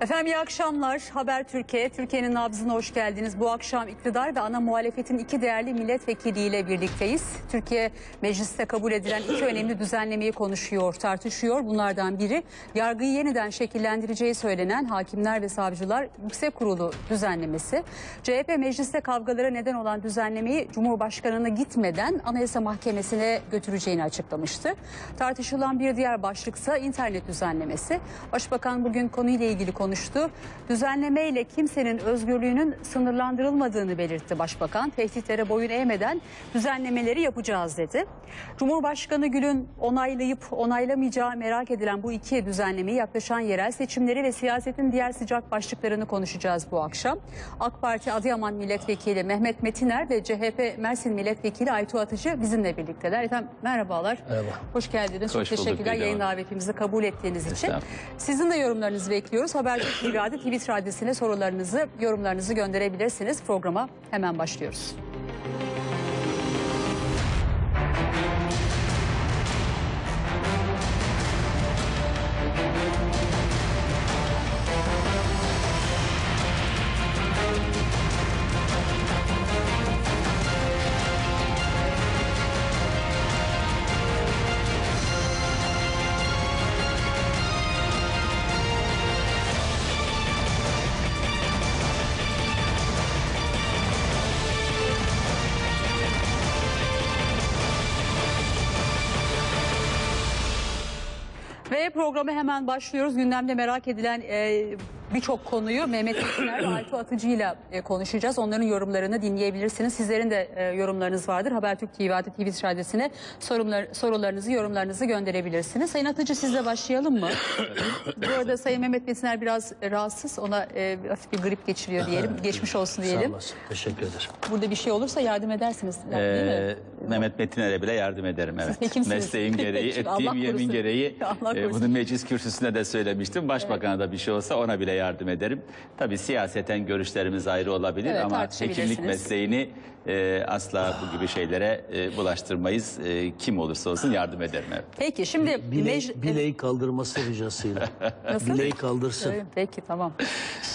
Efendim iyi akşamlar. Haber Türkiye, Türkiye'nin nabzına hoş geldiniz. Bu akşam iktidar ve ana muhalefetin iki değerli milletvekiliyle birlikteyiz. Türkiye mecliste kabul edilen iki önemli düzenlemeyi konuşuyor, tartışıyor. Bunlardan biri yargıyı yeniden şekillendireceği söylenen Hakimler ve Savcılar Yüksek Kurulu düzenlemesi. CHP mecliste kavgalara neden olan düzenlemeyi Cumhurbaşkanı'na gitmeden Anayasa Mahkemesi'ne götüreceğini açıklamıştı. Tartışılan bir diğer başlıksa internet düzenlemesi. Başbakan bugün konuyla ilgili konuştu. Düzenlemeyle kimsenin özgürlüğünün sınırlandırılmadığını belirtti Başbakan. Tehditlere boyun eğmeden düzenlemeleri yapacağız dedi. Cumhurbaşkanı Gül'ün onaylayıp onaylamayacağı merak edilen bu iki düzenlemeyi yaklaşan yerel seçimleri ve siyasetin diğer sıcak başlıklarını konuşacağız bu akşam. AK Parti Adıyaman Milletvekili Mehmet Metiner ve CHP Mersin Milletvekili Aytu Atıcı bizimle birlikteler. Efendim merhabalar. Merhaba. Hoş geldiniz. Hoş Çok teşekkürler yayın davetimizi kabul ettiğiniz için. Sizin de yorumlarınızı bekliyoruz. Haberci TV adı Twitter adresine sorularınızı, yorumlarınızı gönderebilirsiniz. Programa hemen başlıyoruz. Programa hemen başlıyoruz. Gündemde merak edilen e, birçok konuyu Mehmet Ekiner ve Aytu Atıcı ile e, konuşacağız. Onların yorumlarını dinleyebilirsiniz. Sizlerin de e, yorumlarınız vardır. Habertürk TV Twitter adresine sorumlar, sorularınızı, yorumlarınızı gönderebilirsiniz. Sayın Atıcı sizle başlayalım mı? Bu arada Sayın Mehmet Metiner biraz e, rahatsız. Ona e, hafif bir grip geçiriyor diyelim. Geçmiş olsun Sağ diyelim. olasın. Teşekkür ederim. Burada bir şey olursa yardım edersiniz. değil mi? Ee, Mehmet Metiner'e bile yardım ederim evet. hekimsiniz. Mesleğim gereği, ettiğim yemin gereği e, bunu meclis kürsüsünde de söylemiştim. Başbakan'a da bir şey olsa ona bile yardım ederim. Tabii siyaseten görüşlerimiz ayrı olabilir Evet, ama hekimlik mesleğini e, asla bu gibi şeylere e, bulaştırmayız. E, kim olursa olsun yardım ederim. Evet. Peki şimdi Bile, meclis- bileği kaldırması ricasıyla. Nasıl? bileği kaldırsın. Evet, Peki tamam.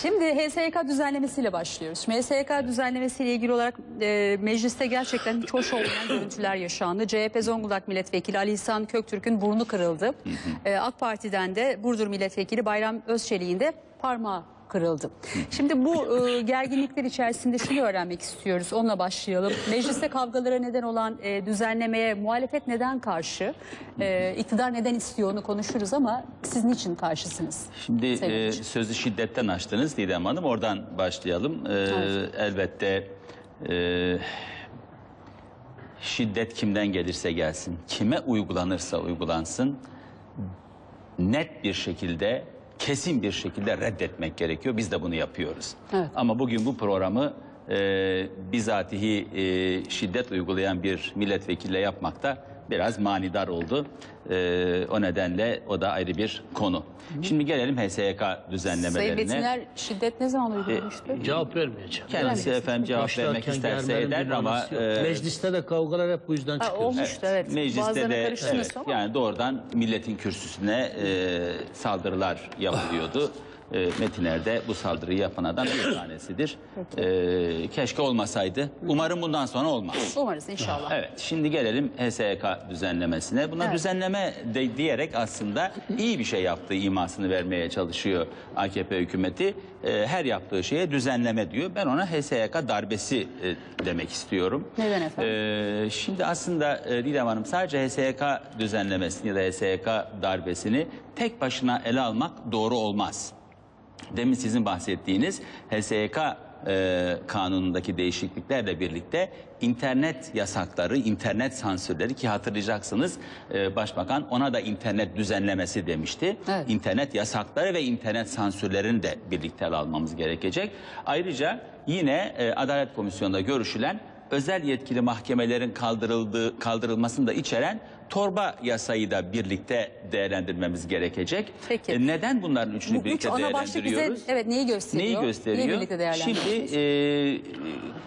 Şimdi HSYK düzenlemesiyle başlıyoruz. Şimdi HSYK düzenlemesiyle ilgili olarak e, mecliste gerçekten hiç hoş olmayan görüntüler yaşandı. CHP Zonguldak Milletvekili Ali İhsan Köktürk'ün burnu kırıldı. E, AK Parti'den de Burdur Milletvekili Bayram Özçelik'in de parmağı kırıldı. Şimdi bu e, gerginlikler içerisinde şunu öğrenmek istiyoruz. Onunla başlayalım. Mecliste kavgalara neden olan e, düzenlemeye muhalefet neden karşı? E, iktidar neden istiyor onu konuşuruz ama siz niçin karşısınız? Şimdi e, sözü şiddetten açtınız Didem Hanım. Oradan başlayalım. E, Evet. Elbette e, şiddet kimden gelirse gelsin, kime uygulanırsa uygulansın net bir şekilde, kesin bir şekilde reddetmek gerekiyor. Biz de bunu yapıyoruz. Evet. Ama bugün bu programı e, bizatihi e, şiddet uygulayan bir milletvekiliyle yapmakta biraz manidar oldu. E, o nedenle o da ayrı bir konu. Şimdi gelelim HSYK Sayın düzenlemelerine. Betiner şiddet ne zaman uygulanmıştı? Cevap vermeyeceğim. Kendisi Yani- efendim cevap vermek Başlarken isterse germenin eder bir ama manası yok. e, Mecliste de kavgalar hep bu yüzden Ha, çıkıyor. olmuştu evet. Mecliste Bazılarına de karıştınız evet, ama. yani doğrudan milletin kürsüsüne e, saldırılar yapılıyordu. E, Metiner de bu saldırıyı yapanlardan bir tanesidir. E, keşke olmasaydı. Umarım bundan sonra olmaz. Umarız inşallah. Evet, şimdi gelelim HSYK düzenlemesine. Buna Evet. düzenleme de, diyerek aslında iyi bir şey yaptığı imasını vermeye çalışıyor AKP hükümeti. E, her yaptığı şeye düzenleme diyor. Ben ona HSYK darbesi e, demek istiyorum. Neden efendim? E, şimdi aslında e, Didem Hanım sadece HSYK düzenlemesini ya da HSYK darbesini tek başına ele almak doğru olmaz. Demin sizin bahsettiğiniz HSYK e, kanunundaki değişikliklerle birlikte internet yasakları, internet sansürleri ki hatırlayacaksınız e, Başbakan ona da internet düzenlemesi demişti. Evet. İnternet yasakları ve internet sansürlerini de birlikte almamız gerekecek. Ayrıca yine e, Adalet Komisyonu'nda görüşülen özel yetkili mahkemelerin kaldırıldığı kaldırılmasını da içeren torba yasayı da birlikte değerlendirmemiz gerekecek. Peki. E, neden bunların üçünü Bu üç birlikte ana başlık bize değerlendiriyoruz? evet neyi gösteriyor? Neyi gösteriyor? Neyi birlikte? Şimdi e,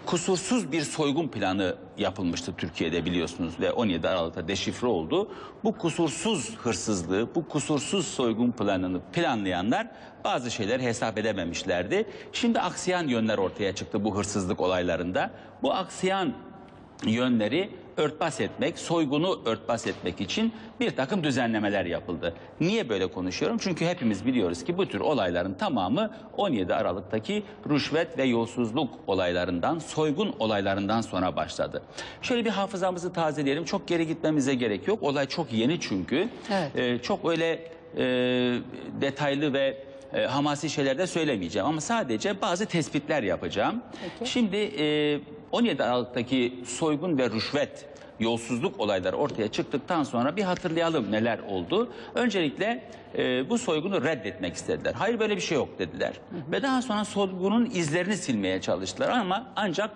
kusursuz bir soygun planı yapılmıştı Türkiye'de biliyorsunuz ve 17 Aralık'ta deşifre oldu. Bu kusursuz hırsızlığı, bu kusursuz soygun planını planlayanlar bazı şeyler hesap edememişlerdi. Şimdi aksiyan yönler ortaya çıktı bu hırsızlık olaylarında. Bu aksiyan yönleri örtbas etmek, soygunu örtbas etmek için bir takım düzenlemeler yapıldı. Niye böyle konuşuyorum? Çünkü hepimiz biliyoruz ki bu tür olayların tamamı 17 Aralık'taki rüşvet ve yolsuzluk olaylarından, soygun olaylarından sonra başladı. Şöyle bir hafızamızı tazeleyelim. Çok geri gitmemize gerek yok. Olay çok yeni çünkü. Evet. Ee, çok öyle e, detaylı ve e, hamasi şeyler de söylemeyeceğim ama sadece bazı tespitler yapacağım. Peki. Şimdi e, 17 Aralık'taki soygun ve rüşvet yolsuzluk olayları ortaya çıktıktan sonra bir hatırlayalım neler oldu. Öncelikle e, bu soygunu reddetmek istediler. Hayır böyle bir şey yok dediler. Ve daha sonra soygunun izlerini silmeye çalıştılar ama ancak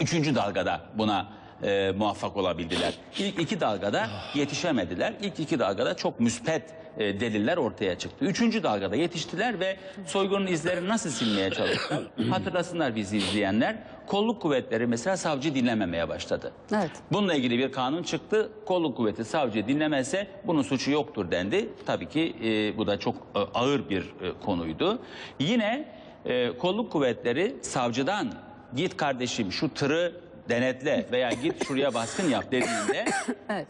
üçüncü dalgada buna e, muvaffak olabildiler. İlk iki dalgada yetişemediler. İlk iki dalgada çok müspet e, deliller ortaya çıktı. Üçüncü dalgada yetiştiler ve soygunun izlerini nasıl silmeye çalıştılar? Hatırlasınlar bizi izleyenler. Kolluk kuvvetleri mesela savcı dinlememeye başladı. Evet. Bununla ilgili bir kanun çıktı. Kolluk kuvveti savcı dinlemezse bunun suçu yoktur dendi. Tabii ki e, bu da çok e, ağır bir e, konuydu. Yine e, kolluk kuvvetleri savcıdan git kardeşim şu tırı denetle veya git şuraya baskın yap dediğinde Evet.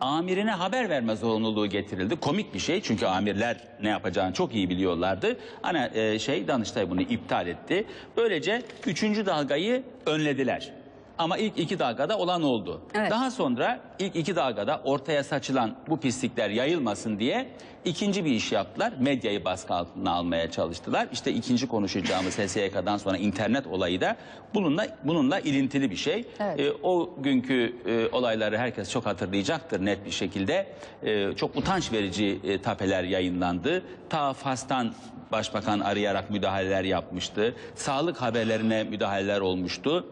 amirine haber verme zorunluluğu getirildi. Komik bir şey çünkü amirler ne yapacağını çok iyi biliyorlardı. Ana e, şey Danıştay bunu iptal etti. Böylece üçüncü dalgayı önlediler. Ama ilk iki dalgada olan oldu. Evet. Daha sonra ilk iki dalgada ortaya saçılan bu pislikler yayılmasın diye ikinci bir iş yaptılar. Medyayı baskı altına almaya çalıştılar. İşte ikinci konuşacağımız HSYK'dan sonra internet olayı da bununla bununla ilintili bir şey. Evet. E, o günkü e, olayları herkes çok hatırlayacaktır net bir şekilde. E, çok utanç verici e, tapeler yayınlandı. Ta Fas'tan Başbakan arayarak müdahaleler yapmıştı. Sağlık haberlerine müdahaleler olmuştu.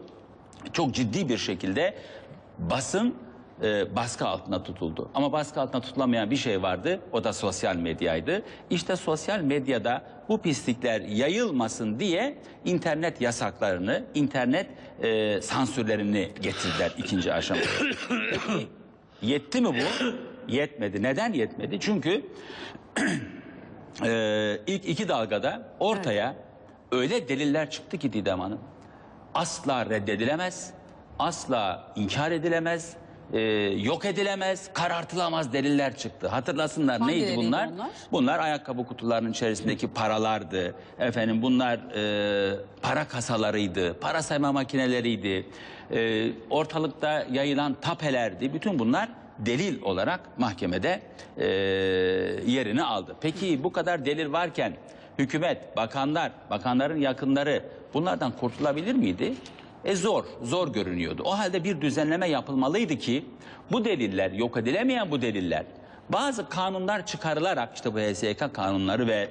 Çok ciddi bir şekilde basın e, baskı altına tutuldu. Ama baskı altına tutulamayan bir şey vardı. O da sosyal medyaydı. İşte sosyal medyada bu pislikler yayılmasın diye internet yasaklarını, internet e, sansürlerini getirdiler ikinci aşamada. Peki, yetti mi bu? Yetmedi. Neden yetmedi? Çünkü e, ilk iki dalgada ortaya öyle deliller çıktı ki Didem Hanım asla reddedilemez, asla inkar edilemez, e, yok edilemez, karartılamaz deliller çıktı. Hatırlasınlar Hangi neydi bunlar? bunlar? Bunlar ayakkabı kutularının içerisindeki paralardı. Efendim bunlar e, para kasalarıydı, para sayma makineleriydi. E, ortalıkta yayılan tapelerdi. Bütün bunlar delil olarak mahkemede e, yerini aldı. Peki bu kadar delil varken hükümet, bakanlar, bakanların yakınları bunlardan kurtulabilir miydi? E zor, zor görünüyordu. O halde bir düzenleme yapılmalıydı ki bu deliller, yok edilemeyen bu deliller bazı kanunlar çıkarılarak işte bu HSYK kanunları ve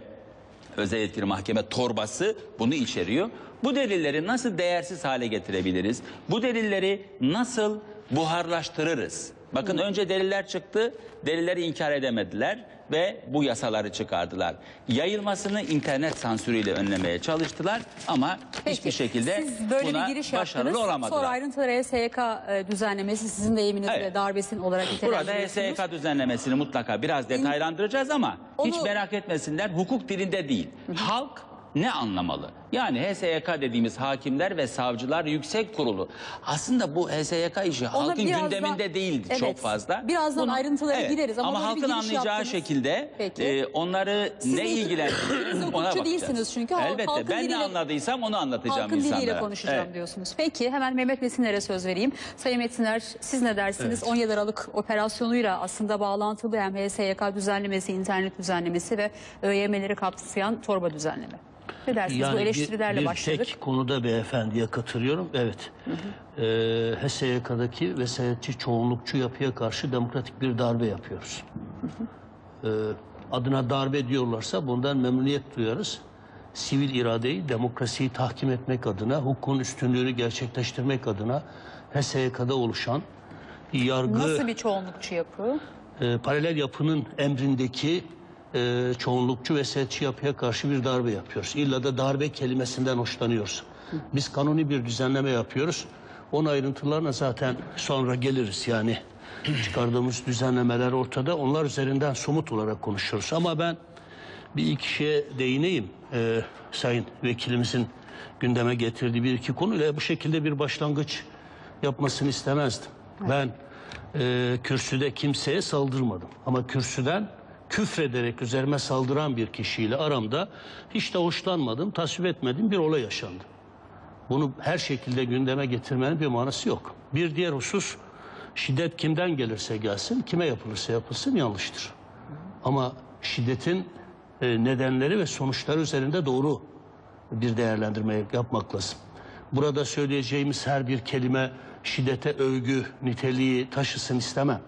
özel yetkili mahkeme torbası bunu içeriyor. Bu delilleri nasıl değersiz hale getirebiliriz? Bu delilleri nasıl buharlaştırırız? Bakın önce deliller çıktı, delilleri inkar edemediler ve bu yasaları çıkardılar. Yayılmasını internet sansürüyle önlemeye çalıştılar ama hiçbir şekilde siz böyle buna bir giriş başarılı yaptınız. olamadılar. Sonra ayrıntıları HSYK e, düzenlemesi sizin deyiminizle Evet. darbesin olarak Burada. HSYK düzenlemesini mutlaka biraz detaylandıracağız ama hiç Onu- merak etmesinler hukuk dilinde değil. Halk ne anlamalı? Yani HSYK dediğimiz hakimler ve savcılar yüksek kurulu. Aslında bu HSYK işi Ona halkın birazdan- gündeminde değildi Evet, çok fazla. birazdan ayrıntılara gideriz ama ama böyle bir halkın giriş anlayacağı yaptınız. şekilde Peki. e, onları Siz ne ilgilendiriyor siz ona hukukçu bakacağız. değilsiniz çünkü halk- Elbette halkın ben ne diliyle- anladıysam onu anlatacağım Halkın insanlara. diliyle konuşacağım Evet. diyorsunuz. Peki hemen Mehmet Metinler'e söz vereyim. Sayın Metiner siz ne dersiniz? 17 Aralık operasyonuyla aslında bağlantılı hem HSYK düzenlemesi, internet düzenlemesi ve ÖYM'leri kapsayan torba düzenleme. Ne dersiniz? Bu bir- eleştirilerle bir, başladık. tek konuda beyefendiye katılıyorum. Evet. Ee, HSYK'daki vesayetçi çoğunlukçu yapıya karşı demokratik bir darbe yapıyoruz. Ee, adına darbe diyorlarsa bundan memnuniyet duyarız. Sivil iradeyi, demokrasiyi tahkim etmek adına, hukukun üstünlüğünü gerçekleştirmek adına HSYK'da oluşan yargı Nasıl bir çoğunlukçu yapı? e, paralel yapının emrindeki e, çoğunlukçu ve setçi yapıya karşı bir darbe yapıyoruz. İlla da darbe kelimesinden hoşlanıyoruz. Biz kanuni bir düzenleme yapıyoruz. Onun ayrıntılarına zaten sonra geliriz. Yani çıkardığımız düzenlemeler ortada. Onlar üzerinden somut olarak konuşuyoruz. Ama ben bir iki şeye değineyim. Ee, Sayın Vekilimizin gündeme getirdiği bir iki konuyla bu şekilde bir başlangıç yapmasını istemezdim. Ben e, kürsüde kimseye saldırmadım. Ama kürsüden küfrederek üzerime saldıran bir kişiyle aramda hiç de hoşlanmadım, tasvip etmediğim bir olay yaşandı. Bunu her şekilde gündeme getirmenin bir manası yok. Bir diğer husus şiddet kimden gelirse gelsin, kime yapılırsa yapılsın yanlıştır. Ama şiddetin e, nedenleri ve sonuçları üzerinde doğru bir değerlendirme yapmak lazım. Burada söyleyeceğimiz her bir kelime şiddete övgü niteliği taşısın istemem.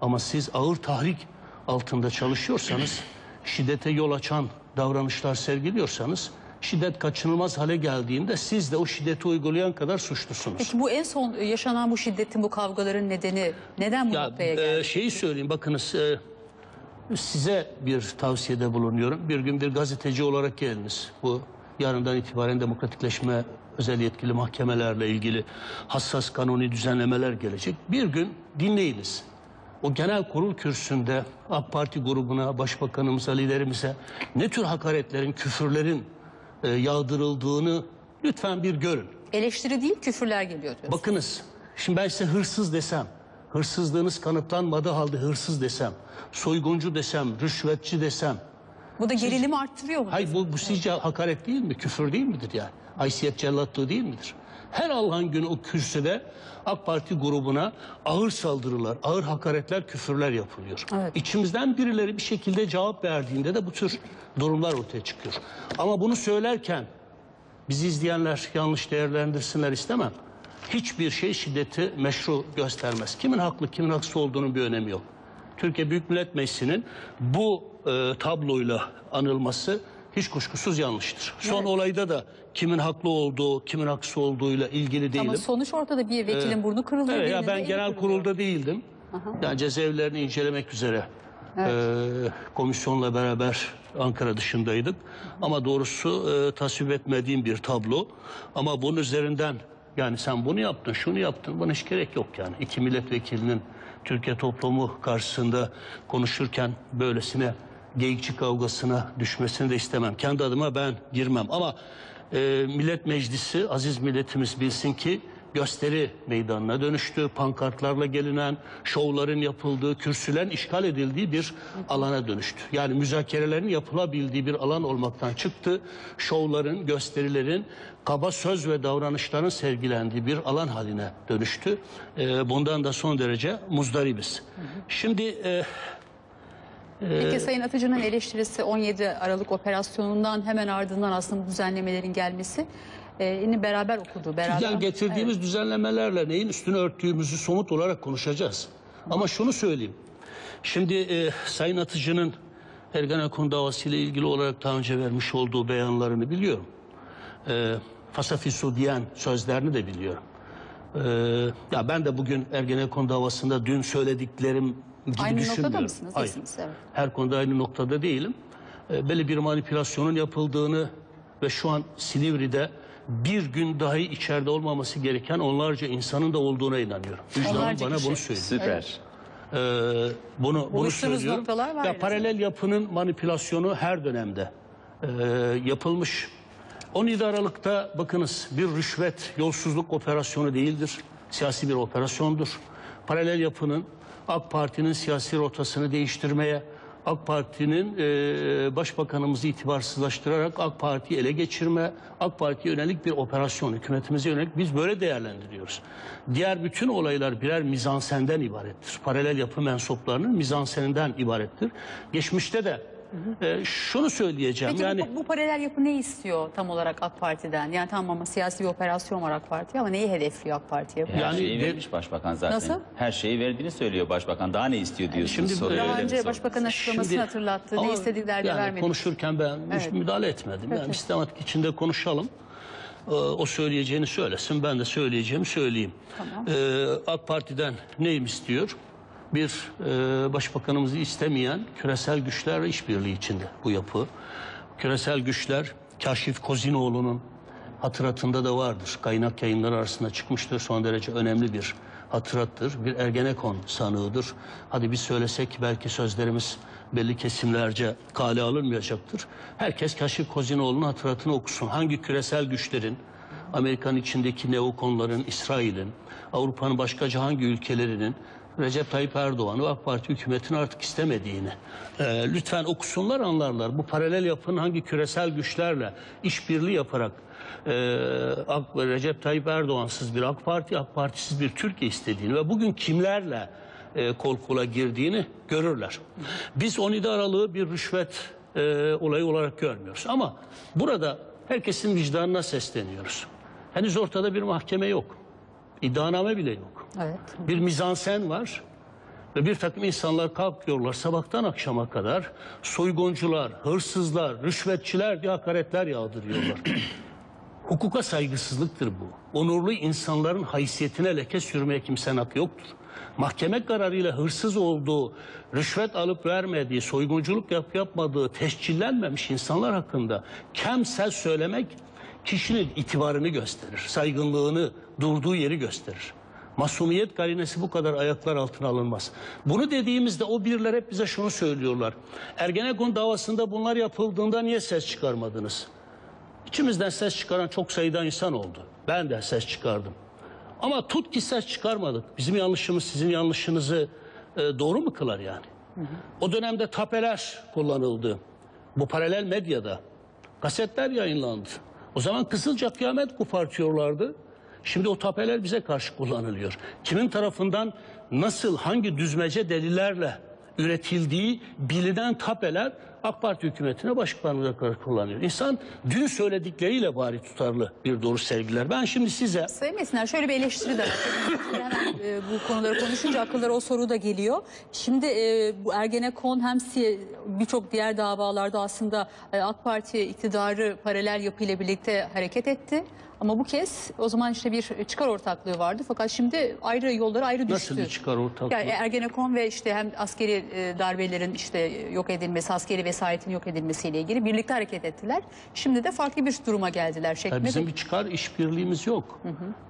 Ama siz ağır tahrik altında çalışıyorsanız, şiddete yol açan davranışlar sergiliyorsanız, şiddet kaçınılmaz hale geldiğinde siz de o şiddeti uygulayan kadar suçlusunuz. Peki bu en son e, yaşanan bu şiddetin, bu kavgaların nedeni neden bu Ya noktaya e, geldi? şeyi söyleyeyim bakınız e, size bir tavsiyede bulunuyorum. Bir gün bir gazeteci olarak geliniz. Bu yarından itibaren demokratikleşme özel yetkili mahkemelerle ilgili hassas kanuni düzenlemeler gelecek. Bir gün dinleyiniz. O genel kurul kürsünde AK Parti grubuna, başbakanımıza, liderimize ne tür hakaretlerin, küfürlerin e, yağdırıldığını lütfen bir görün. Eleştiri değil küfürler geliyor diyorsun. Bakınız, şimdi ben size hırsız desem, hırsızlığınız kanıtlanmadığı halde hırsız desem, soyguncu desem, rüşvetçi desem, bu da gerilimi arttırıyor mu? hayır bu, bu sizce hakaret değil mi, küfür değil midir yani? Haysiyet cellatlığı değil midir? Her Allah'ın günü o kürsüde AK Parti grubuna ağır saldırılar, ağır hakaretler, küfürler yapılıyor. Evet. İçimizden birileri bir şekilde cevap verdiğinde de bu tür durumlar ortaya çıkıyor. Ama bunu söylerken bizi izleyenler yanlış değerlendirsinler istemem. Hiçbir şey şiddeti meşru göstermez. Kimin haklı kimin haksız olduğunun bir önemi yok. Türkiye Büyük Millet Meclisi'nin bu e, tabloyla anılması hiç kuşkusuz yanlıştır. Son olayda da kimin haklı olduğu, kimin haksız olduğuyla ilgili değilim. Ama sonuç ortada bir vekilin burnu kırılıyor. Evet, ya ben genel kurulda değildim. Yani cezaevlerini incelemek üzere e, komisyonla beraber Ankara dışındaydık. Ama doğrusu e, tasvip etmediğim bir tablo. Ama bunun üzerinden yani sen bunu yaptın, şunu yaptın, buna hiç gerek yok yani. İki milletvekilinin Türkiye toplumu karşısında konuşurken böylesine geyikçi kavgasına düşmesini de istemem. Kendi adıma ben girmem ama e, Millet Meclisi, aziz milletimiz bilsin ki gösteri meydanına dönüştü. Pankartlarla gelinen, şovların yapıldığı, kürsülerin işgal edildiği bir alana dönüştü. Yani müzakerelerin yapılabildiği bir alan olmaktan çıktı. Şovların, gösterilerin, kaba söz ve davranışların sergilendiği bir alan haline dönüştü. Ee, bundan da son derece muzdaribiz. Şimdi e, Peki Sayın Atıcı'nın eleştirisi 17 Aralık operasyonundan hemen ardından aslında bu düzenlemelerin gelmesi e, beraber okudu. Beraber. Yani getirdiğimiz düzenlemelerle neyin üstünü örttüğümüzü somut olarak konuşacağız. Ama şunu söyleyeyim. Şimdi e, Sayın Atıcı'nın Ergenekon davası ile ilgili olarak daha önce vermiş olduğu beyanlarını biliyorum. E, Fasafiso diyen sözlerini de biliyorum. E, ya ben de bugün Ergenekon davasında dün söylediklerim gibi Aynı düşünmüyorum. noktada mısınız? Hayır. Değilsiniz, evet. Her konuda aynı noktada değilim. E, belli bir manipülasyonun yapıldığını ve şu an Silivri'de bir gün dahi içeride olmaması gereken onlarca insanın da olduğuna inanıyorum. Vicdanım Onlarca bana kişi. bunu söylüyor. Süper. Ee, bunu bunu söylüyorum. noktalar var Ya paralel yapının manipülasyonu her dönemde e, yapılmış. 17 Aralık'ta bakınız bir rüşvet, yolsuzluk operasyonu değildir. Siyasi bir operasyondur. Paralel yapının AK Parti'nin siyasi rotasını değiştirmeye, AK Parti'nin e, başbakanımızı itibarsızlaştırarak AK Parti'yi ele geçirme, AK Parti'ye yönelik bir operasyon, hükümetimize yönelik biz böyle değerlendiriyoruz. Diğer bütün olaylar birer mizansenden ibarettir. Paralel yapı mensuplarının mizanseninden ibarettir. Geçmişte de e, şunu söyleyeceğim Peki yani bu, bu paralel yapı ne istiyor tam olarak AK Parti'den? Yani tamam ama siyasi bir operasyon var AK Parti ama neyi hedefliyor AK Parti'ye? Her Yani şeyi de- vermiş başbakan zaten. Nasıl? Her şeyi verdiğini söylüyor başbakan. Daha ne istiyor diyorsunuz. Şimdi soruyor, daha önce başbakanın açıklamasını hatırlattı. Ne ama istediklerini yani vermedi. Konuşurken ben hiç Evet. müdahale etmedim. Yani Peki. sistematik içinde konuşalım. Ee, O söyleyeceğini söylesin, ben de söyleyeceğimi söyleyeyim. Ee, AK Parti'den neyim istiyor? Bir, e, başbakanımızı istemeyen küresel güçlerle işbirliği içinde bu yapı. Küresel güçler, Kaşif Kozinoğlu'nun hatıratında da vardır. Kaynak yayınları arasında çıkmıştır. Son derece önemli bir hatırattır. Bir Ergenekon sanığıdır. Hadi biz söylesek belki sözlerimiz belli kesimlerce kale alınmayacaktır. Herkes Kaşif Kozinoğlu'nun hatıratını okusun. Hangi küresel güçlerin, Amerikan içindeki neokonların, İsrail'in, Avrupa'nın başkaca hangi ülkelerinin Recep Tayyip Erdoğan'ı AK Parti hükümetini artık istemediğini e, lütfen okusunlar anlarlar. Bu paralel yapının hangi küresel güçlerle işbirliği yaparak e, AK, Recep Tayyip Erdoğan'sız bir AK Parti, AK Partisiz bir Türkiye istediğini ve bugün kimlerle e, kol kola girdiğini görürler. Biz 17 Aralık'ı bir rüşvet e, olayı olarak görmüyoruz. Ama burada herkesin vicdanına sesleniyoruz. Henüz ortada bir mahkeme yok. İddianame bile yok. Evet. Bir mizansen var ve bir takım insanlar kalkıyorlar sabahtan akşama kadar soyguncular, hırsızlar, rüşvetçiler diye hakaretler yağdırıyorlar. Hukuka saygısızlıktır bu. Onurlu insanların haysiyetine leke sürmeye kimsenin hakkı yoktur. Mahkeme kararıyla hırsız olduğu, rüşvet alıp vermediği, soygunculuk yap yapmadığı tescillenmemiş insanlar hakkında kemsel söylemek kişinin itibarını gösterir, saygınlığını, durduğu yeri gösterir. Masumiyet garinesi bu kadar ayaklar altına alınmaz. Bunu dediğimizde o birler hep bize şunu söylüyorlar. Ergenekon davasında bunlar yapıldığında niye ses çıkarmadınız? İçimizden ses çıkaran çok sayıda insan oldu. Ben de ses çıkardım. Ama tut ki ses çıkarmadık. Bizim yanlışımız sizin yanlışınızı e, doğru mu kılar yani? O dönemde tapeler kullanıldı. Bu paralel medyada. Kasetler yayınlandı. O zaman Kızılca kıyamet kopartıyorlardı. Şimdi o tapeler bize karşı kullanılıyor. Kimin tarafından nasıl hangi düzmece delillerle üretildiği bilinen tapeler AK Parti hükümetine başkanlığa karşı kullanıyor. İnsan dün söyledikleriyle bari tutarlı bir doğru sergiler. Ben şimdi size Sayın Mesiner şöyle bir eleştiri de var. Şimdi hemen e, bu konuları konuşunca akıllara o soru da geliyor. Şimdi e, bu Ergenekon hem birçok diğer davalarda aslında e, AK Parti iktidarı paralel yapıyla birlikte hareket etti. Ama bu kez o zaman işte bir çıkar ortaklığı vardı. Fakat şimdi ayrı yolları ayrı düştü. nasıl bir çıkar ortaklığı? Yani Ergenekon ve işte hem askeri e, darbelerin işte yok edilmesi, askeri vesayetin yok edilmesiyle ilgili birlikte hareket ettiler. Şimdi de farklı bir duruma geldiler şeklinde. bizim bir çıkar işbirliğimiz yok.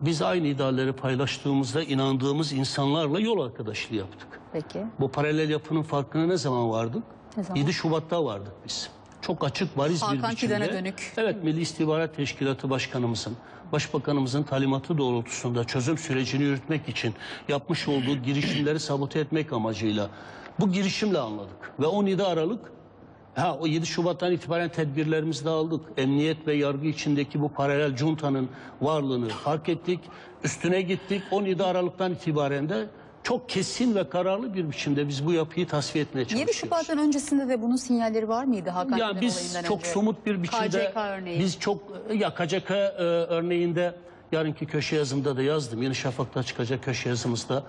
Biz aynı idealleri paylaştığımızda inandığımız insanlarla yol arkadaşlığı yaptık. Peki. Bu paralel yapının farkına ne zaman vardık? Ne zaman? 7 Şubat'ta vardık biz. Çok açık, bariz bir Hakan biçimde. Fidan'a dönük. Evet, Milli İstihbarat Teşkilatı Başkanımızın, Başbakanımızın talimatı doğrultusunda çözüm sürecini yürütmek için yapmış olduğu girişimleri sabote etmek amacıyla bu girişimle anladık. Ve 17 Aralık Ha o 7 Şubat'tan itibaren tedbirlerimizi de aldık. Emniyet ve yargı içindeki bu paralel juntanın varlığını fark ettik. Üstüne gittik. 17 Aralık'tan itibaren de çok kesin ve kararlı bir biçimde biz bu yapıyı tasfiye etmeye 7 çalışıyoruz. Şubat'tan öncesinde de bunun sinyalleri var mıydı Hakan Ya biz çok önce? somut bir biçimde KCK örneği. biz çok ya KCK e, örneğinde yarınki köşe yazımda da yazdım. Yeni Şafak'ta çıkacak köşe yazımızda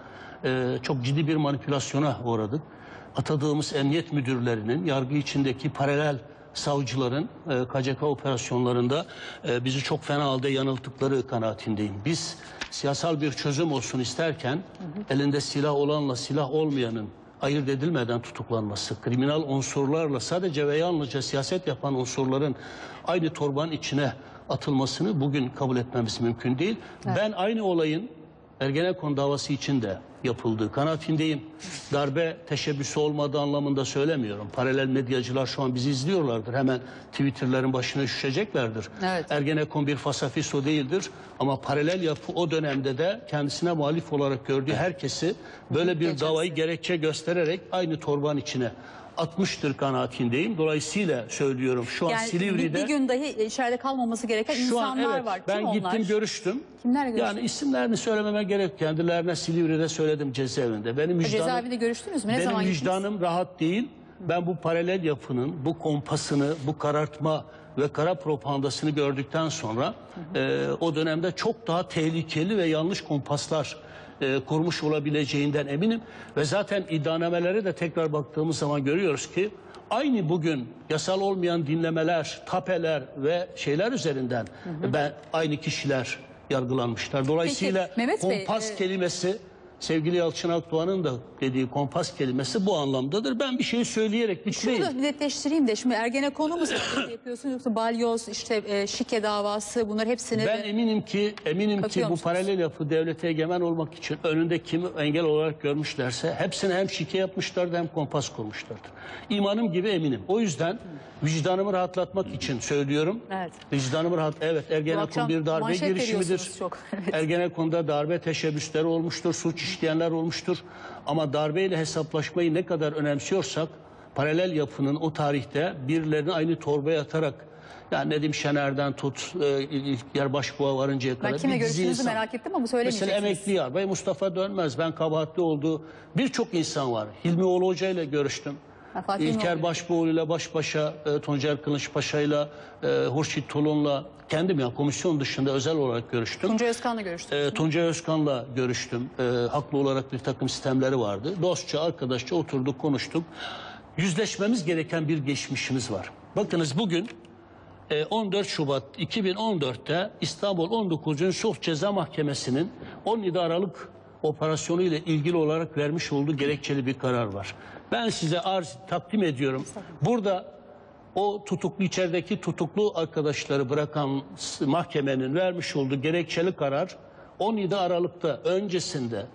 e, çok ciddi bir manipülasyona uğradık. Atadığımız emniyet müdürlerinin yargı içindeki paralel savcıların e, KCK operasyonlarında e, bizi çok fena halde yanılttıkları kanaatindeyim. Biz siyasal bir çözüm olsun isterken elinde silah olanla silah olmayanın ayırt edilmeden tutuklanması, kriminal unsurlarla sadece ve yalnızca siyaset yapan unsurların aynı torbanın içine atılmasını bugün kabul etmemiz mümkün değil. Ben aynı olayın Ergenekon davası için de yapıldığı kanaatindeyim. Darbe teşebbüsü olmadığı anlamında söylemiyorum. Paralel medyacılar şu an bizi izliyorlardır. Hemen Twitter'ların başına üşüşeceklerdir. Evet. Ergenekon bir fasafiso değildir ama paralel yapı o dönemde de kendisine muhalif olarak gördüğü herkesi böyle bir davayı gerekçe göstererek aynı torbanın içine atmıştır kanaatindeyim. Dolayısıyla söylüyorum şu an Yani Silivri'de bir gün dahi içeride kalmaması gereken şu an insanlar evet var. Kim ben onlar? gittim görüştüm. Kimlerle görüştün? Yani isimlerini söylememe gerek kendilerine Silivri'de söyledim cezaevinde. Benim vicdanım, Cezaevinde görüştünüz mü? Ne benim zaman gittiniz? vicdanım rahat değil. Ben bu paralel yapının, bu kompasını, bu karartma ve kara propagandasını gördükten sonra e, o dönemde çok daha tehlikeli ve yanlış kompaslar e, kurmuş olabileceğinden eminim. Ve zaten iddianamelere de tekrar baktığımız zaman görüyoruz ki aynı bugün yasal olmayan dinlemeler, tapeler ve şeyler üzerinden ben aynı kişiler yargılanmışlar. Dolayısıyla Mehmet Bey, kompas e, kelimesi sevgili Yalçın Akdoğan'ın da dediği kompas kelimesi bu anlamdadır. Ben bir şey söyleyerek Şunu bitireyim. da netleştireyim de şimdi Ergenekon'u mu sadece yapıyorsunuz yoksa balyoz işte e, şike davası bunlar hepsini Ben eminim ki eminim ki bu paralel yapı devlete egemen olmak için önünde kimi engel olarak görmüşlerse hepsine hem şike yapmışlardı hem kompas kurmuşlardı. İmanım gibi eminim. O yüzden vicdanımı rahatlatmak için söylüyorum. Evet. Vicdanımı rahat evet Ergenekon bir darbe girişimidir. çok. Evet. Ergenekon'da darbe teşebbüsleri olmuştur, suç işleyenler olmuştur. Ama darbeyle hesaplaşmayı ne kadar önemsiyorsak paralel yapının o tarihte birilerini aynı torbaya atarak yani Nedim Şener'den tut e, İlker Başbuğ'a varıncaya kadar Ben dizi görüştüğünüzü insan. merak ettim ama Mesela söylemeyeceksiniz. emekli yarbay Mustafa Dönmez. Ben kabahatli olduğu birçok insan var. Hilmi Oğlu Hoca ile görüştüm. Ha, İlker. Başbuğ ile baş başa e, Tuncer Kılıç Paşa ile e, Hurşit Tulun'la kendim ya komisyon dışında özel olarak görüştüm. Tuncay Özkan'la görüştüm. E, Tuncay Özkan'la görüştüm. E, haklı olarak bir takım sistemleri vardı. Dostça, arkadaşça oturduk, konuştuk. Yüzleşmemiz gereken bir geçmişimiz var. Bakınız bugün e, 14 Şubat 2014'te İstanbul 19. Sulh Ceza Mahkemesi'nin 17 Aralık operasyonu ile ilgili olarak vermiş olduğu gerekçeli bir karar var. Ben size arz takdim ediyorum. Burada o tutuklu içerideki tutuklu arkadaşları bırakan mahkemenin vermiş olduğu gerekçeli karar 17 Aralık'ta öncesinde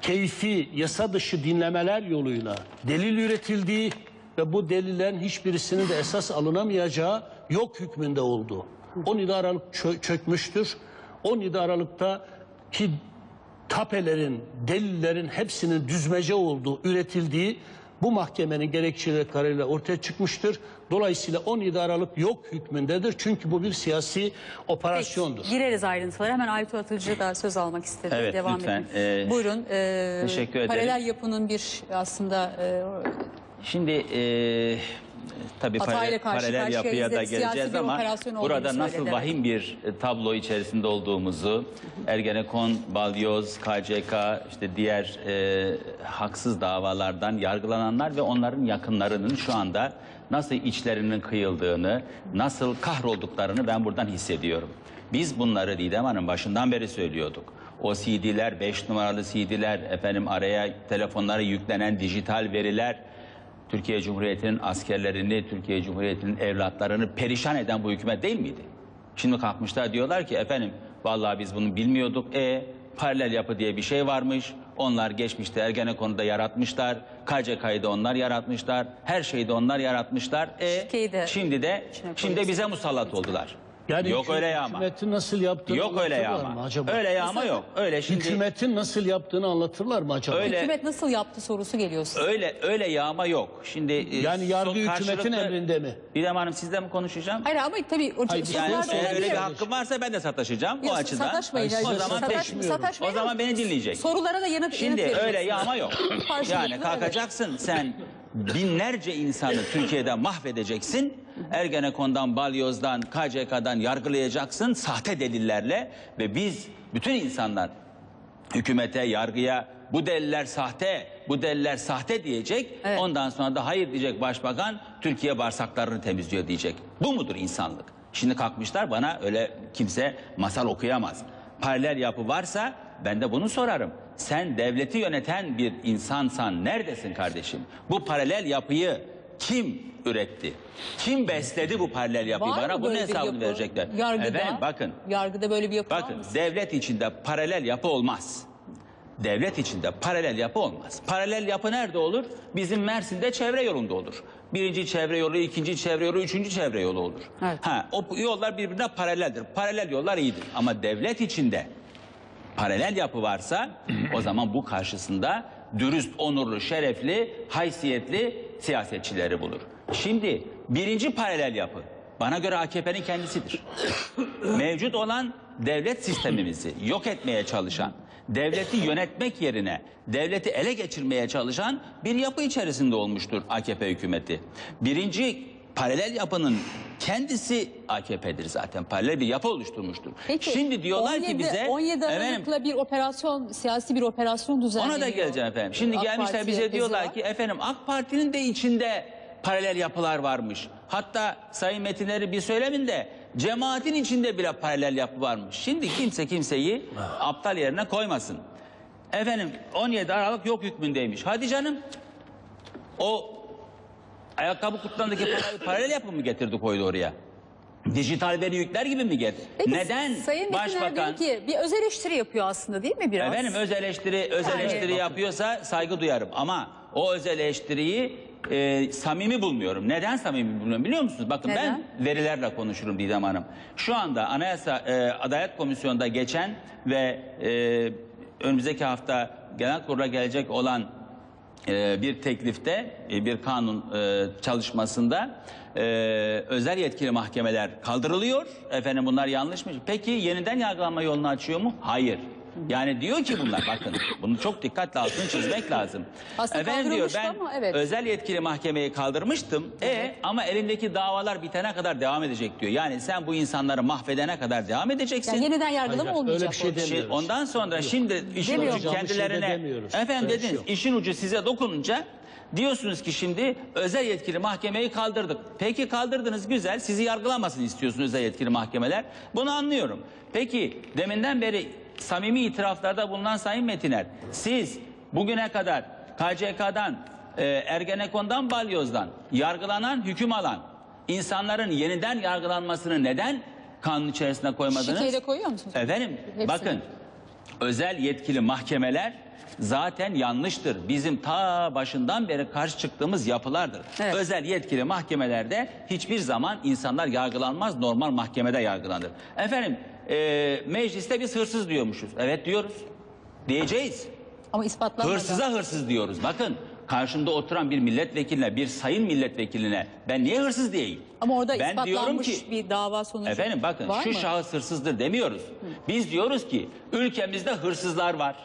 keyfi yasa dışı dinlemeler yoluyla delil üretildiği ve bu delillerin hiçbirisinin de esas alınamayacağı yok hükmünde oldu. 17 Aralık çö- çökmüştür. 17 Aralık'ta ki tapelerin, delillerin hepsinin düzmece olduğu, üretildiği bu mahkemenin gerekçeleri kararıyla ortaya çıkmıştır. Dolayısıyla 17 Aralık yok hükmündedir. Çünkü bu bir siyasi operasyondur. Gireriz ayrıntılara. Hemen Aytu Atıcı da söz almak istedi. Evet, Devam lütfen. Ee, Buyurun. e, teşekkür ederim. Paralel yapının bir aslında e, Şimdi e, tabii Hatayla paralel, paralel yapıya da geleceğiz ama burada nasıl söyledi, vahim bir e, tablo içerisinde olduğumuzu Ergenekon, Balyoz, KCK işte diğer e, haksız davalardan yargılananlar ve onların yakınlarının şu anda nasıl içlerinin kıyıldığını, nasıl kahrolduklarını ben buradan hissediyorum. Biz bunları Didem Hanım başından beri söylüyorduk. O CD'ler, 5 numaralı CD'ler, efendim araya telefonlara yüklenen dijital veriler, Türkiye Cumhuriyeti'nin askerlerini, Türkiye Cumhuriyeti'nin evlatlarını perişan eden bu hükümet değil miydi? Şimdi kalkmışlar diyorlar ki efendim vallahi biz bunu bilmiyorduk. E paralel yapı diye bir şey varmış. Onlar geçmişte Ergenekon'u yaratmışlar. KCK'yı da onlar yaratmışlar. Her şeyi de onlar yaratmışlar. E şimdi de şimdi de bize musallat oldular. Yok hükü- öyle yağma. Hükümetin nasıl yaptığını Yok öyle anlatırlar yağma. mı acaba? Öyle yağma yok. Öyle şimdi Hükümetin nasıl yaptığını anlatırlar mı acaba? Öyle- hükümet nasıl yaptı sorusu geliyor size. öyle öyle yağma yok. Şimdi e, Yani yargı son hükümetin karşılıklı- emrinde mi? Didem Hanım sizle mi konuşacağım? Hayır ama tabii o Hayır, sorular Yani da Doğru eğer öyle bir olabilir. hakkım varsa ben de sataşacağım o Yok, açıdan. Sataşmayın. Ay, o hayır, zaman sataş- sataşmayın O zaman ama beni dinleyecek. Sorulara da yanıt Şimdi yanıt öyle vereceksiniz. yağma yok. Karşılıklı, Yani kalkacaksın sen binlerce insanı Türkiye'de mahvedeceksin. Ergenekon'dan, Balyoz'dan, KCK'dan yargılayacaksın sahte delillerle ve biz bütün insanlar hükümete, yargıya bu deliller sahte, bu deliller sahte diyecek. Evet. Ondan sonra da hayır diyecek başbakan, Türkiye bağırsaklarını temizliyor diyecek. Bu mudur insanlık? Şimdi kalkmışlar bana öyle kimse masal okuyamaz. Paralel yapı varsa ben de bunu sorarım. Sen devleti yöneten bir insansan neredesin kardeşim? Bu paralel yapıyı kim üretti? Kim besledi bu paralel yapıyı? Var Bana bunun hesabını verecekler. Yargıda, Efendim bakın Yargıda böyle bir yapı var Bakın mı? devlet içinde paralel yapı olmaz. Devlet içinde paralel yapı olmaz. Paralel yapı nerede olur? Bizim Mersin'de çevre yolunda olur. Birinci çevre yolu, ikinci çevre yolu, üçüncü çevre yolu olur. Evet. Ha, o yollar birbirine paraleldir. Paralel yollar iyidir. Ama devlet içinde paralel yapı varsa o zaman bu karşısında dürüst, onurlu, şerefli, haysiyetli siyasetçileri bulur. Şimdi birinci paralel yapı bana göre AKP'nin kendisidir. Mevcut olan devlet sistemimizi yok etmeye çalışan, devleti yönetmek yerine devleti ele geçirmeye çalışan bir yapı içerisinde olmuştur AKP hükümeti. Birinci paralel yapının kendisi AKP'dir zaten. Paralel bir yapı oluşturmuştur. Peki, Şimdi diyorlar 17, ki bize 17 efendim, Aralık'la bir operasyon, siyasi bir operasyon düzenleniyor. ona da geleceğim efendim. Şimdi AK gelmişler Parti'ye bize diyorlar var. ki efendim AK Parti'nin de içinde paralel yapılar varmış. Hatta Sayın Metinleri bir söylemin de cemaatin içinde bile paralel yapı varmış. Şimdi kimse kimseyi aptal yerine koymasın. Efendim 17 Aralık yok hükmündeymiş. Hadi canım. O ayakkabı kutularındaki paralel, paralel yapı mı getirdi koydu oraya? Dijital veri yükler gibi mi? Peki, Neden Sayın Başbakan... ki bir öz eleştiri yapıyor aslında değil mi biraz? Efendim öz eleştiri öz Yani- eleştiri yapıyorsa saygı duyarım ama o öz eleştiriyi e, samimi bulmuyorum. Neden samimi bulmuyorum biliyor musunuz? Bakın Neden? ben verilerle konuşurum Didem Hanım. Şu anda Anayasa e, Adalet Komisyonu'nda geçen ve e, önümüzdeki hafta genel kurula gelecek olan bir teklifte e, bir kanun e, çalışmasında e, özel yetkili mahkemeler kaldırılıyor. Efendim bunlar yanlış mı? Peki yeniden yargılanma yolunu açıyor mu? Hayır. Yani diyor ki bunlar bakın bunu çok dikkatle altını çizmek lazım. Aslında Efendim diyor ben ama evet. özel yetkili mahkemeyi kaldırmıştım. E ama elindeki davalar bitene kadar devam edecek diyor. Yani sen bu insanları mahvedene kadar devam edeceksin. Yani yeniden yargılama Hayır, olmayacak. öyle bir şey demiyoruz. Şey, ondan sonra şimdi işin Demiyor ucu kendilerine şey efendim şey dediniz yok. işin ucu size dokununca diyorsunuz ki şimdi özel yetkili mahkemeyi kaldırdık. Peki kaldırdınız güzel sizi yargılamasın istiyorsunuz özel yetkili mahkemeler. Bunu anlıyorum. Peki deminden beri samimi itiraflarda bulunan Sayın Metiner siz bugüne kadar KCK'dan e, Ergenekon'dan Balyoz'dan yargılanan hüküm alan insanların yeniden yargılanmasını neden kanun içerisine koymadınız? Şikeyi de koyuyor musunuz? Efendim Hepsini. bakın özel yetkili mahkemeler zaten yanlıştır. Bizim ta başından beri karşı çıktığımız yapılardır. Evet. Özel yetkili mahkemelerde hiçbir zaman insanlar yargılanmaz, normal mahkemede yargılanır. Efendim e, mecliste biz hırsız diyormuşuz. Evet diyoruz. Diyeceğiz. Ama ispatlanmadan. Hırsıza hırsız diyoruz. Bakın karşımda oturan bir milletvekiline, bir sayın milletvekiline ben niye hırsız diyeyim? Ama orada ben diyorum ispatlanmış ki bir dava sonucu Efendim bakın var şu mı? şahıs hırsızdır demiyoruz. Biz diyoruz ki ülkemizde hırsızlar var.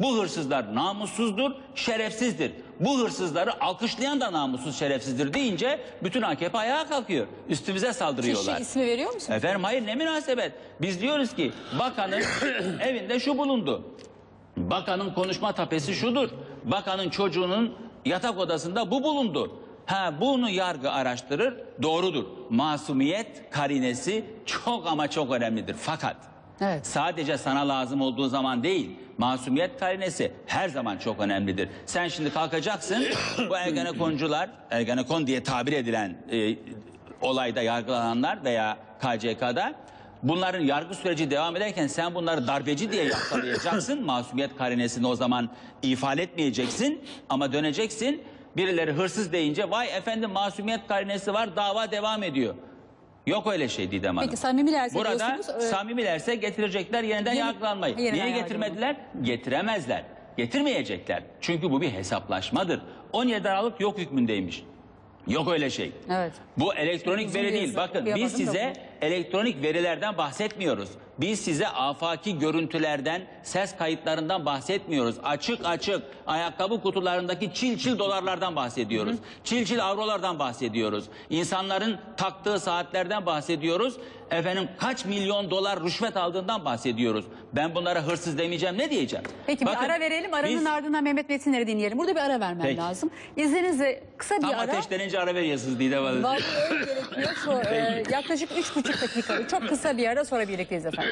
Bu hırsızlar namussuzdur, şerefsizdir. Bu hırsızları alkışlayan da namussuz, şerefsizdir deyince bütün AKP ayağa kalkıyor. Üstümüze saldırıyorlar. Kişi ismi veriyor musunuz? Efendim hayır ne münasebet. Biz diyoruz ki bakanın evinde şu bulundu. Bakanın konuşma tapesi şudur. Bakanın çocuğunun yatak odasında bu bulundu. Ha bunu yargı araştırır doğrudur. Masumiyet karinesi çok ama çok önemlidir. Fakat Evet. sadece sana lazım olduğu zaman değil masumiyet karinesi her zaman çok önemlidir. Sen şimdi kalkacaksın bu ergenekoncular ergenekon diye tabir edilen e, olayda yargılananlar veya KCK'da bunların yargı süreci devam ederken sen bunları darbeci diye yaftalayacaksın. Masumiyet karinesini o zaman ifade etmeyeceksin ama döneceksin. Birileri hırsız deyince vay efendim masumiyet karinesi var dava devam ediyor. Yok öyle şey Didem Hanım. Peki samimilerse Burada diyorsunuz, e, samimilerse getirecekler yeniden Yeni- yargılanmayı. Niye getirmediler? Getiremezler. Getirmeyecekler. Çünkü bu bir hesaplaşmadır. 17 Aralık yok hükmündeymiş. Yok öyle şey. Evet. Bu elektronik Uzun veri değil. Bakın biz size elektronik verilerden bahsetmiyoruz. Biz size afaki görüntülerden, ses kayıtlarından bahsetmiyoruz. Açık açık ayakkabı kutularındaki çil çil dolarlardan bahsediyoruz. Çil çil avrolardan bahsediyoruz. İnsanların taktığı saatlerden bahsediyoruz. Efendim kaç milyon dolar rüşvet aldığından bahsediyoruz. Ben bunlara hırsız demeyeceğim ne diyeceğim? Peki Bakın, bir ara verelim. Aranın biz ardından Mehmet Metinler'i dinleyelim. Burada bir ara vermem Peki. lazım. İzninizle kısa bir tam ara. ateşlenince ara veriyorsunuz Didem Hanım. Vallahi öyle gerekiyor. Şu, e, yaklaşık üç buçuk dakika. Çok kısa bir ara sonra birlikteyiz efendim.